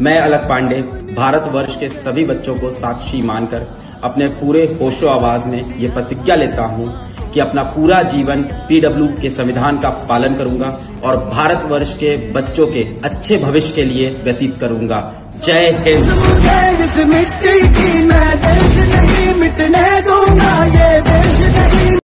मैं अलग पांडे भारत वर्ष के सभी बच्चों को साक्षी मानकर अपने पूरे होशो आवाज़ में ये प्रतिज्ञा लेता हूँ कि अपना पूरा जीवन पीडब्ल्यू के संविधान का पालन करूँगा और भारत वर्ष के बच्चों के अच्छे भविष्य के लिए व्यतीत करूँगा। जय हिंद।